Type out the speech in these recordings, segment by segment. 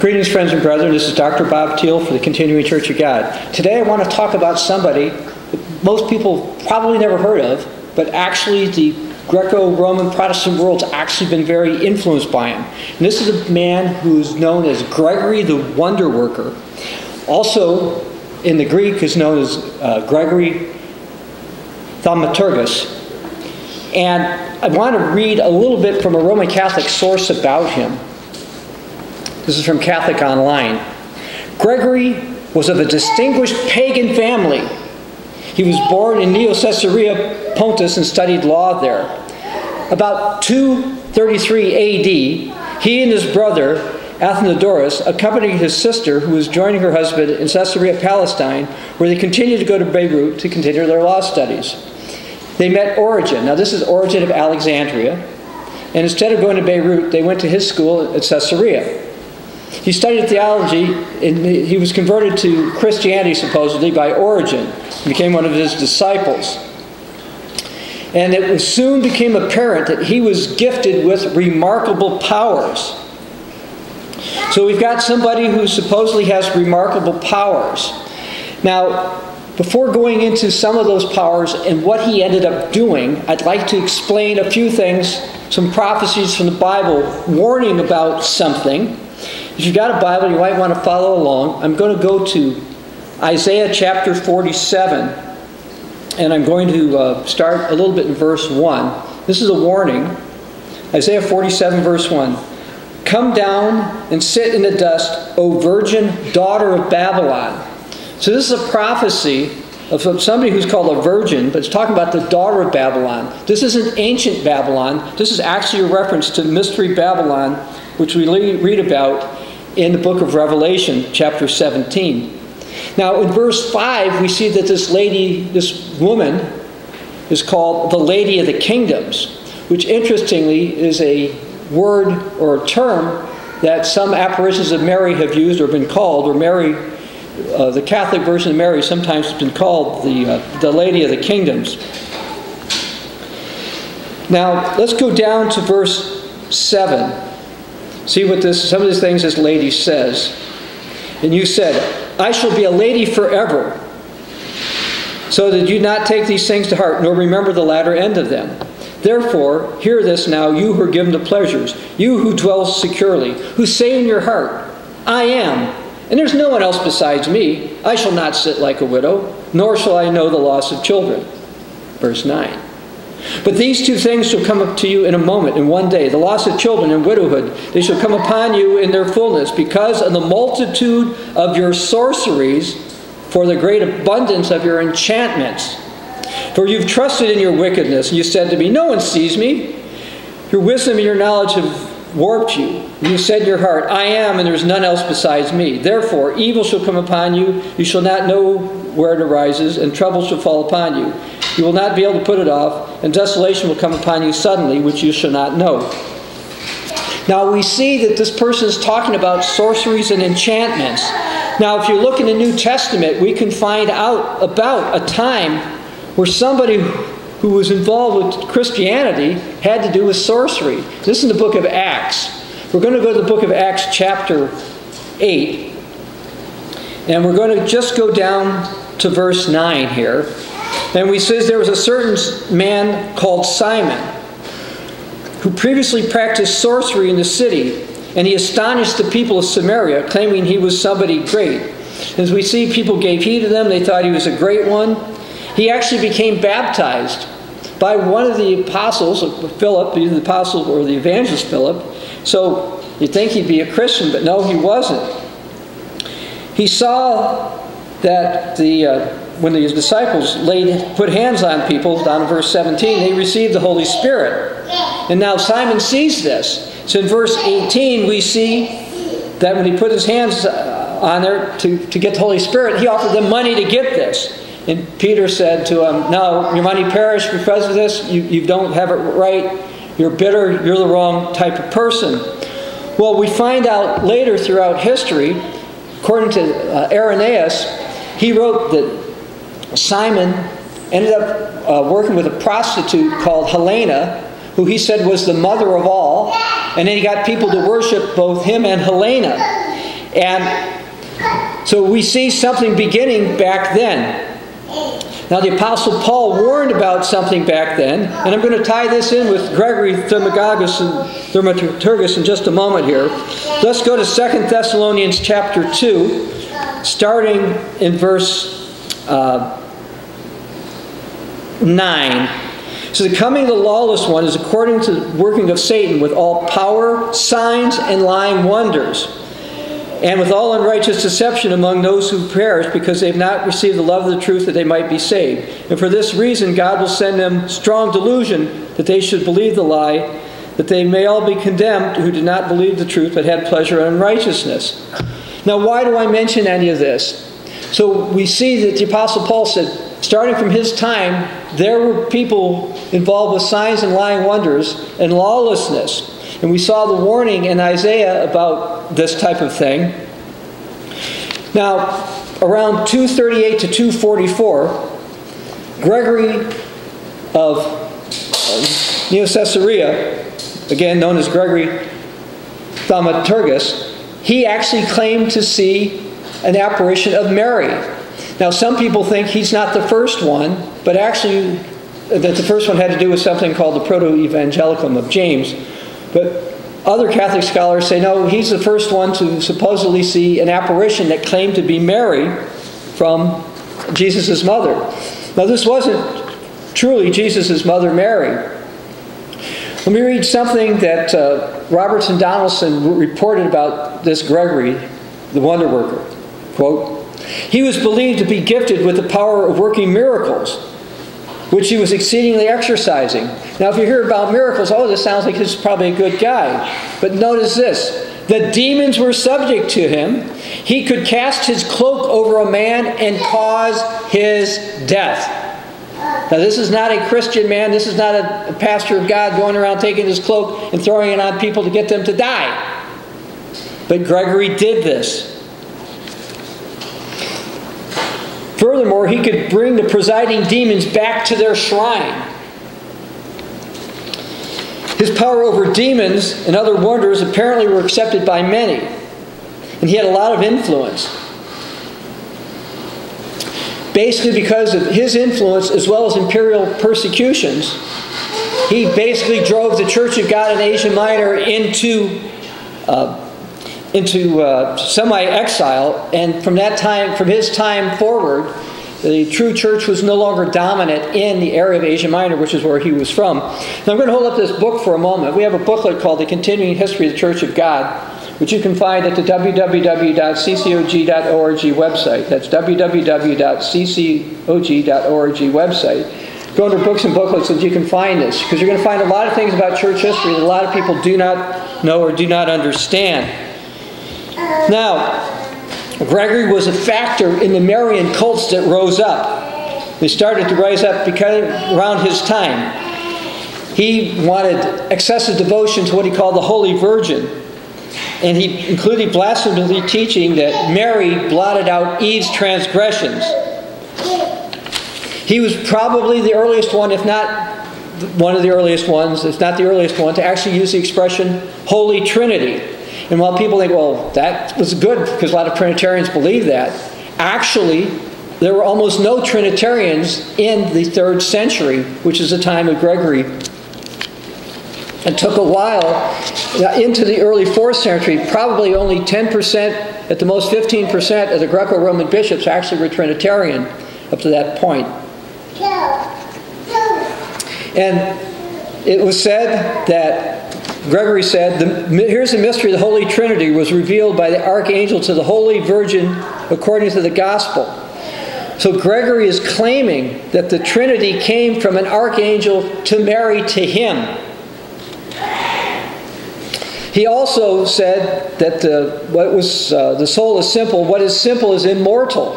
Greetings, friends and brethren. This is Dr. Bob Thiel for the Continuing Church of God. Today I want to talk about somebody that most people probably never heard of, but actually the Greco Roman Protestant world's actually been very influenced by him. And this is a man who is known as Gregory the Wonder Worker. Also, in the Greek, is known as uh, Gregory Thaumaturgus. And I want to read a little bit from a Roman Catholic source about him. This is from Catholic Online. Gregory was of a distinguished pagan family. He was born in Neo Caesarea Pontus and studied law there. About 233 AD, he and his brother Athenodorus accompanied his sister, who was joining her husband in Caesarea Palestine, where they continued to go to Beirut to continue their law studies. They met Origen. Now, this is Origen of Alexandria. And instead of going to Beirut, they went to his school at Caesarea. He studied theology, and he was converted to Christianity supposedly by Origen, became one of his disciples. And it soon became apparent that he was gifted with remarkable powers. So we've got somebody who supposedly has remarkable powers. Now, before going into some of those powers and what he ended up doing, I'd like to explain a few things, some prophecies from the Bible warning about something if you've got a Bible, you might want to follow along. I'm going to go to Isaiah chapter 47, and I'm going to uh, start a little bit in verse 1. This is a warning. Isaiah 47, verse 1. Come down and sit in the dust, O virgin daughter of Babylon. So, this is a prophecy of somebody who's called a virgin, but it's talking about the daughter of Babylon. This isn't ancient Babylon. This is actually a reference to Mystery Babylon, which we read about in the book of Revelation, chapter 17. Now, in verse 5, we see that this lady, this woman, is called the Lady of the Kingdoms, which interestingly is a word or a term that some apparitions of Mary have used or been called, or Mary, uh, the Catholic version of Mary, sometimes has been called the, uh, the Lady of the Kingdoms. Now, let's go down to verse 7. See what this, some of these things this lady says. And you said, I shall be a lady forever. So that you not take these things to heart, nor remember the latter end of them. Therefore, hear this now, you who are given to pleasures, you who dwell securely, who say in your heart, I am, and there's no one else besides me. I shall not sit like a widow, nor shall I know the loss of children. Verse 9. But these two things shall come up to you in a moment, in one day the loss of children and widowhood. They shall come upon you in their fullness, because of the multitude of your sorceries, for the great abundance of your enchantments. For you've trusted in your wickedness, and you said to me, No one sees me. Your wisdom and your knowledge have warped you. You said your heart, I am, and there is none else besides me. Therefore, evil shall come upon you. You shall not know where it arises, and trouble shall fall upon you. You will not be able to put it off, and desolation will come upon you suddenly, which you shall not know. Now we see that this person is talking about sorceries and enchantments. Now, if you look in the New Testament, we can find out about a time where somebody who was involved with Christianity had to do with sorcery. This is in the book of Acts. We're going to go to the book of Acts, chapter 8. And we're going to just go down to verse 9 here. And we says there was a certain man called Simon who previously practiced sorcery in the city, and he astonished the people of Samaria, claiming he was somebody great. As we see, people gave heed to them, they thought he was a great one. He actually became baptized by one of the apostles, Philip, either the apostle or the evangelist Philip. So you'd think he'd be a Christian, but no, he wasn't. He saw that the uh, when the disciples laid put hands on people, down in verse 17, they received the Holy Spirit. And now Simon sees this. So in verse 18, we see that when he put his hands uh, on there to, to get the Holy Spirit, he offered them money to get this. And Peter said to him, No, your money perished because of this. You, you don't have it right. You're bitter. You're the wrong type of person. Well, we find out later throughout history, according to uh, Irenaeus, he wrote that Simon ended up uh, working with a prostitute called Helena, who he said was the mother of all. And then he got people to worship both him and Helena. And so we see something beginning back then. Now, the Apostle Paul warned about something back then, and I'm going to tie this in with Gregory Thaumaturgus and Thaumaturgus in just a moment here. Let's go to 2 Thessalonians chapter 2, starting in verse uh, 9. So the coming of the lawless one is according to the working of Satan with all power, signs, and lying wonders, and with all unrighteous deception among those who perish because they've not received the love of the truth that they might be saved. And for this reason, God will send them strong delusion that they should believe the lie, that they may all be condemned who did not believe the truth but had pleasure in unrighteousness. Now, why do I mention any of this? So we see that the Apostle Paul said, starting from his time, there were people involved with signs and lying wonders and lawlessness. And we saw the warning in Isaiah about this type of thing. Now, around 238 to 244, Gregory of uh, Neo Caesarea, again known as Gregory Thaumaturgus, he actually claimed to see an apparition of Mary now, some people think he's not the first one, but actually, that the first one had to do with something called the Proto Evangelicum of James. But other Catholic scholars say no, he's the first one to supposedly see an apparition that claimed to be Mary from Jesus' mother. Now, this wasn't truly Jesus' mother, Mary. Let me read something that uh, Robertson Donaldson reported about this Gregory, the wonder worker. Quote, he was believed to be gifted with the power of working miracles, which he was exceedingly exercising. Now, if you hear about miracles, oh, this sounds like he's probably a good guy. But notice this the demons were subject to him. He could cast his cloak over a man and cause his death. Now, this is not a Christian man. This is not a pastor of God going around taking his cloak and throwing it on people to get them to die. But Gregory did this. Furthermore, he could bring the presiding demons back to their shrine. His power over demons and other wonders apparently were accepted by many, and he had a lot of influence. Basically, because of his influence as well as imperial persecutions, he basically drove the Church of God in Asia Minor into uh, into uh, semi-exile, and from that time, from his time forward, the true church was no longer dominant in the area of Asia Minor, which is where he was from. Now I'm going to hold up this book for a moment. We have a booklet called The Continuing History of the Church of God, which you can find at the www.ccog.org website. That's www.ccog.org website. Go under books and booklets so that you can find this, because you're going to find a lot of things about church history that a lot of people do not know or do not understand. Now, Gregory was a factor in the Marian cults that rose up. They started to rise up because around his time. He wanted excessive devotion to what he called the Holy Virgin. And he included blasphemously teaching that Mary blotted out Eve's transgressions. He was probably the earliest one, if not one of the earliest ones, if not the earliest one, to actually use the expression Holy Trinity. And while people think, well, that was good because a lot of Trinitarians believe that, actually, there were almost no Trinitarians in the third century, which is the time of Gregory. It took a while into the early fourth century, probably only 10%, at the most 15% of the Greco Roman bishops actually were Trinitarian up to that point. And it was said that Gregory said, Here's the mystery the Holy Trinity was revealed by the archangel to the Holy Virgin according to the Gospel. So Gregory is claiming that the Trinity came from an archangel to Mary to him. He also said that the, what was uh, the soul is simple. What is simple is immortal.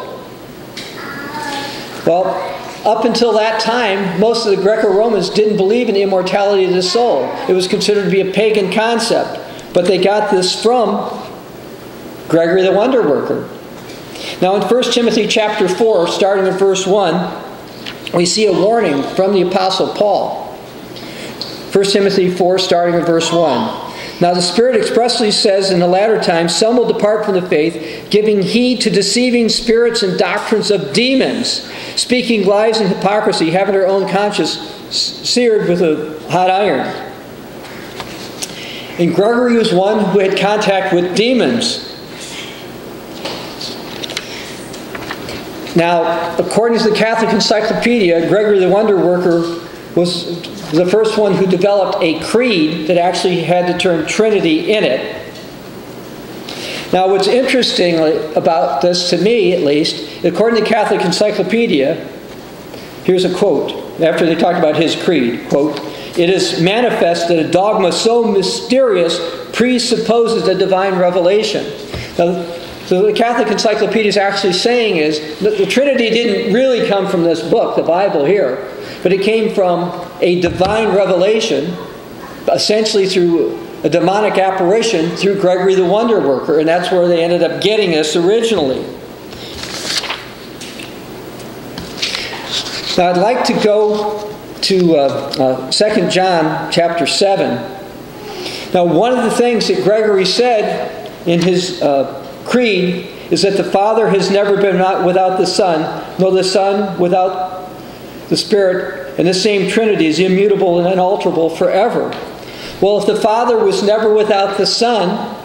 Well, up until that time, most of the Greco Romans didn't believe in the immortality of the soul. It was considered to be a pagan concept. But they got this from Gregory the Wonder Worker. Now, in 1 Timothy chapter 4, starting in verse 1, we see a warning from the Apostle Paul. 1 Timothy 4, starting in verse 1. Now, the Spirit expressly says in the latter times, some will depart from the faith, giving heed to deceiving spirits and doctrines of demons, speaking lies and hypocrisy, having their own conscience seared with a hot iron. And Gregory was one who had contact with demons. Now, according to the Catholic Encyclopedia, Gregory the Wonder Worker was the first one who developed a creed that actually had the term Trinity in it. Now, what's interesting about this, to me at least, according to Catholic Encyclopedia, here's a quote after they talked about his creed quote, It is manifest that a dogma so mysterious presupposes a divine revelation. Now, so the Catholic Encyclopedia is actually saying is that the Trinity didn't really come from this book, the Bible here, but it came from a divine revelation, essentially through a demonic apparition through Gregory the Wonder Worker, and that's where they ended up getting this originally. Now I'd like to go to uh, uh, 2 John chapter 7. Now, one of the things that Gregory said in his uh, creed is that the Father has never been without the Son, nor the Son without the Spirit, and the same Trinity is immutable and unalterable forever. Well, if the Father was never without the Son,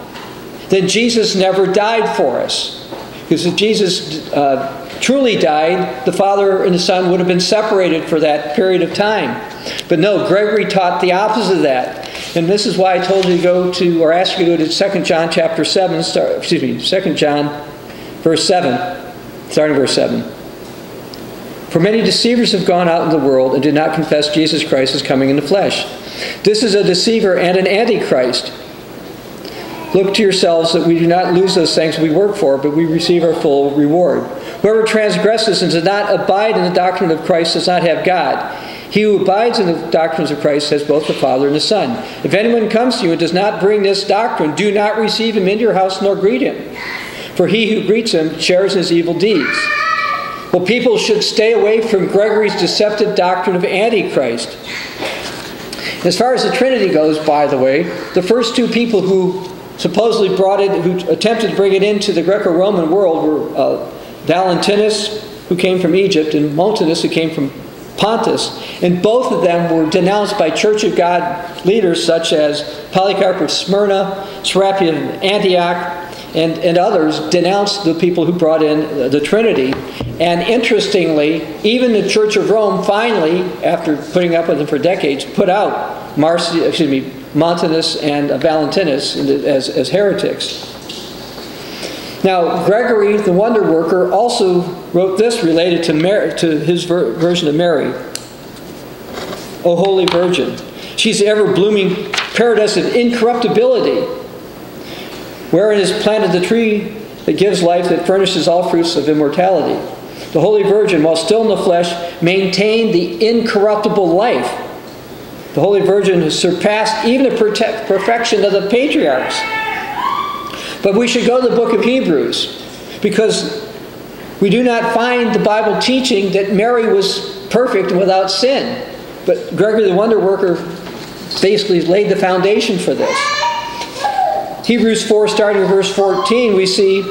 then Jesus never died for us. Because if Jesus uh, truly died, the Father and the Son would have been separated for that period of time. But no, Gregory taught the opposite of that. And this is why I told you to go to, or asked you to go to 2 John chapter 7, start, excuse me, 2 John verse 7, starting verse 7. For many deceivers have gone out in the world and did not confess Jesus Christ as coming in the flesh. This is a deceiver and an antichrist. Look to yourselves that we do not lose those things we work for, but we receive our full reward. Whoever transgresses and does not abide in the doctrine of Christ does not have God. He who abides in the doctrines of Christ has both the Father and the Son. If anyone comes to you and does not bring this doctrine, do not receive him into your house nor greet him. For he who greets him shares his evil deeds. Well, people should stay away from Gregory's deceptive doctrine of Antichrist. As far as the Trinity goes, by the way, the first two people who supposedly brought it, who attempted to bring it into the Greco Roman world were uh, Valentinus, who came from Egypt, and Montanus, who came from Pontus. And both of them were denounced by Church of God leaders such as Polycarp of Smyrna, Serapion of Antioch, and, and others denounced the people who brought in the Trinity. And interestingly, even the Church of Rome finally, after putting up with them for decades, put out Marci, excuse me, Montanus and Valentinus as, as heretics. Now, Gregory, the wonder worker, also wrote this related to, Mary, to his ver version of Mary. O Holy Virgin, she's the ever blooming paradise of incorruptibility, wherein is planted the tree that gives life, that furnishes all fruits of immortality. The Holy Virgin, while still in the flesh, maintained the incorruptible life. The Holy Virgin has surpassed even the perfection of the patriarchs. But we should go to the book of Hebrews because we do not find the Bible teaching that Mary was perfect without sin. But Gregory the Wonder Worker basically laid the foundation for this. Hebrews 4, starting verse 14, we see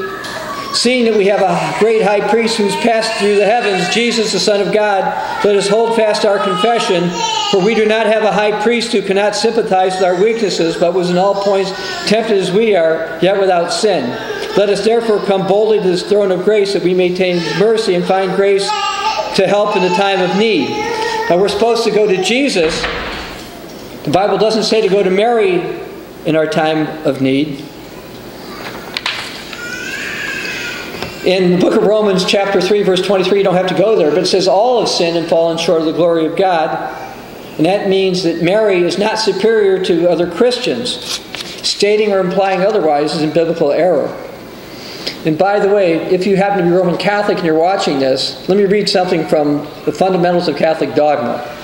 Seeing that we have a great high priest who's passed through the heavens, Jesus, the Son of God, let us hold fast our confession. For we do not have a high priest who cannot sympathize with our weaknesses, but was in all points tempted as we are, yet without sin. Let us therefore come boldly to this throne of grace that we may obtain mercy and find grace to help in the time of need. Now we're supposed to go to Jesus. The Bible doesn't say to go to Mary in our time of need. In the book of Romans, chapter 3, verse 23, you don't have to go there, but it says, All have sinned and fallen short of the glory of God. And that means that Mary is not superior to other Christians. Stating or implying otherwise is in biblical error. And by the way, if you happen to be Roman Catholic and you're watching this, let me read something from the Fundamentals of Catholic Dogma.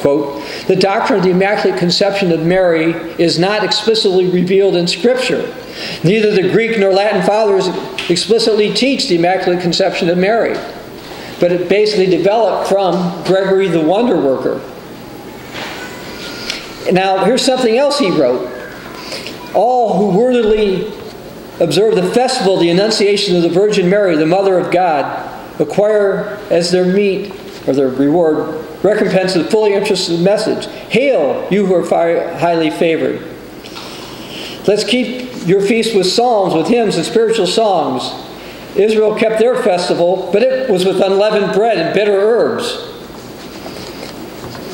Quote, the doctrine of the Immaculate Conception of Mary is not explicitly revealed in Scripture. Neither the Greek nor Latin fathers explicitly teach the Immaculate Conception of Mary, but it basically developed from Gregory the Wonder Worker. Now, here's something else he wrote. All who worthily observe the festival, the Annunciation of the Virgin Mary, the Mother of God, acquire as their meat or their reward recompense of fully interested message. Hail, you who are highly favored. Let's keep your feast with psalms, with hymns, and spiritual songs. Israel kept their festival, but it was with unleavened bread and bitter herbs.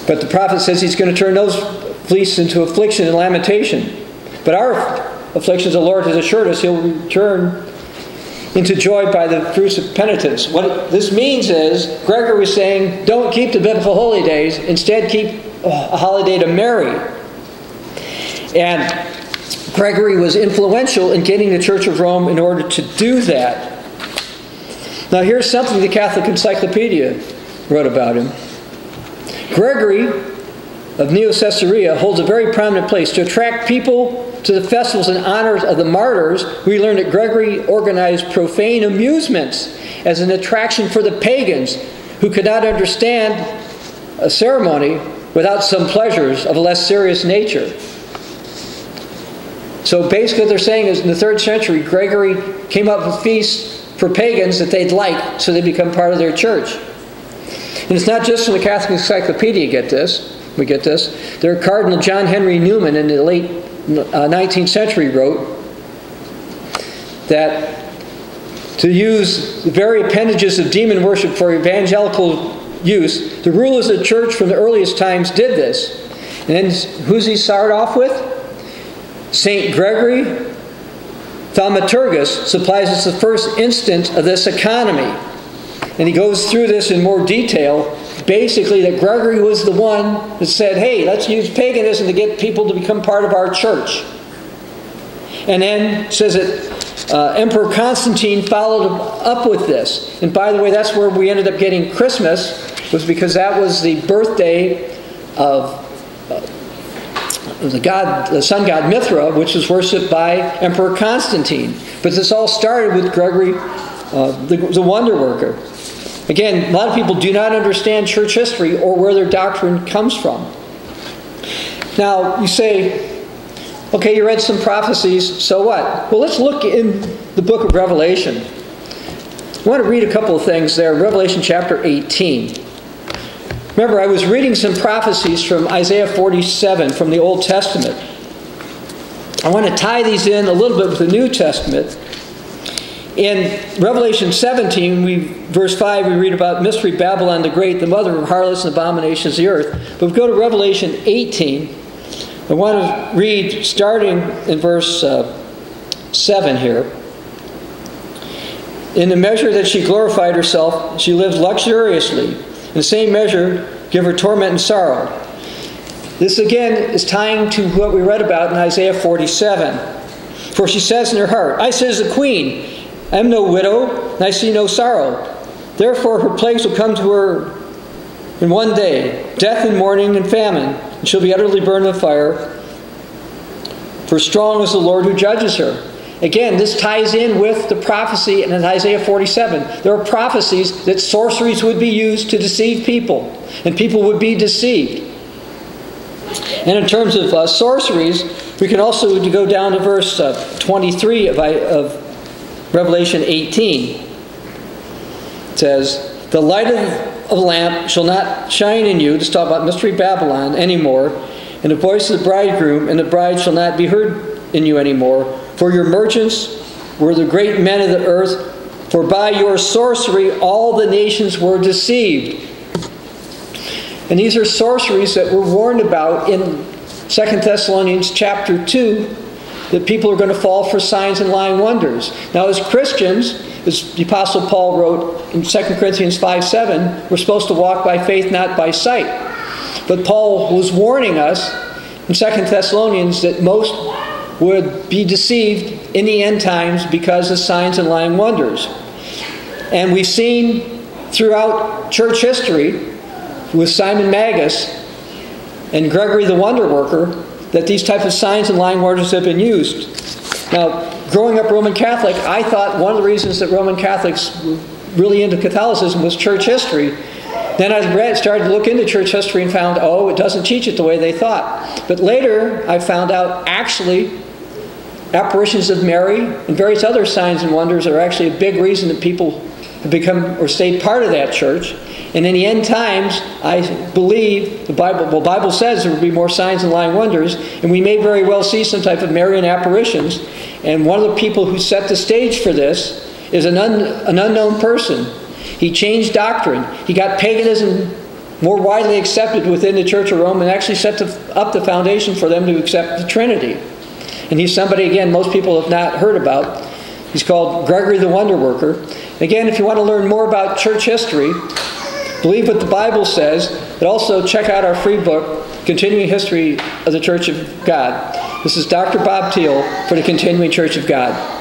But the prophet says he's going to turn those fleece into affliction and lamentation. But our afflictions, the Lord has assured us he'll return into joy by the fruits of penitence. What this means is, Gregory was saying, don't keep the biblical holy days, instead keep a holiday to Mary. And Gregory was influential in getting the Church of Rome in order to do that. Now, here's something the Catholic Encyclopedia wrote about him. Gregory of Neo Caesarea holds a very prominent place to attract people to the festivals and honors of the martyrs. We learn that Gregory organized profane amusements as an attraction for the pagans who could not understand a ceremony without some pleasures of a less serious nature. So basically, what they're saying is in the third century, Gregory came up with feasts for pagans that they'd like so they become part of their church. And it's not just in the Catholic Encyclopedia get this. We get this. There, Cardinal John Henry Newman in the late Uh, 19th century wrote that to use the very appendages of demon worship for evangelical use, the rulers of the church from the earliest times did this. And then who's he started off with? St. Gregory Thaumaturgus supplies us the first instance of this economy. And he goes through this in more detail. Basically, that Gregory was the one that said, hey, let's use paganism to get people to become part of our church. And then says that uh, Emperor Constantine followed up with this. And by the way, that's where we ended up getting Christmas, was because that was the birthday of uh, the god, the sun god Mithra, which was worshipped by Emperor Constantine. But this all started with Gregory, uh, the, the wonder worker. Again, a lot of people do not understand church history or where their doctrine comes from. Now, you say, okay, you read some prophecies, so what? Well, let's look in the book of Revelation. I want to read a couple of things there. Revelation chapter 18. Remember, I was reading some prophecies from Isaiah 47 from the Old Testament. I want to tie these in a little bit with the New Testament in Revelation 17, we, verse 5, we read about Mystery Babylon the Great, the mother of harlots and abominations of the earth. But we go to Revelation 18. I want to read starting in verse uh, 7 here. In the measure that she glorified herself, she lived luxuriously. In the same measure, give her torment and sorrow. This again is tying to what we read about in Isaiah 47. For she says in her heart, I says the queen, I am no widow, and I see no sorrow. Therefore, her plagues will come to her in one day death and mourning and famine, and she'll be utterly burned with fire. For strong is the Lord who judges her. Again, this ties in with the prophecy in Isaiah 47. There are prophecies that sorceries would be used to deceive people, and people would be deceived. And in terms of uh, sorceries, we can also go down to verse uh, 23 of, of Revelation 18 says, The light of a lamp shall not shine in you, to talk about Mystery Babylon, anymore, and the voice of the bridegroom and the bride shall not be heard in you anymore. For your merchants were the great men of the earth, for by your sorcery all the nations were deceived. And these are sorceries that we're warned about in 2 Thessalonians chapter 2, that people are going to fall for signs and lying wonders. Now, as Christians, as the Apostle Paul wrote in 2 Corinthians 5 7, we're supposed to walk by faith, not by sight. But Paul was warning us in 2 Thessalonians that most would be deceived in the end times because of signs and lying wonders. And we've seen throughout church history with Simon Magus and Gregory the Wonder Worker that these types of signs and wonders have been used. Now, growing up Roman Catholic, I thought one of the reasons that Roman Catholics were really into Catholicism was church history. Then I read, started to look into church history and found, oh, it doesn't teach it the way they thought. But later, I found out actually apparitions of Mary and various other signs and wonders are actually a big reason that people become or stayed part of that church. And in the end times, I believe the Bible, well, Bible says there will be more signs and lying wonders, and we may very well see some type of Marian apparitions. And one of the people who set the stage for this is an, un, an unknown person. He changed doctrine. He got paganism more widely accepted within the Church of Rome and actually set the, up the foundation for them to accept the Trinity. And he's somebody, again, most people have not heard about. He's called Gregory the Wonder Worker. Again, if you want to learn more about church history, believe what the Bible says, but also check out our free book, Continuing History of the Church of God. This is Dr. Bob Thiel for the Continuing Church of God.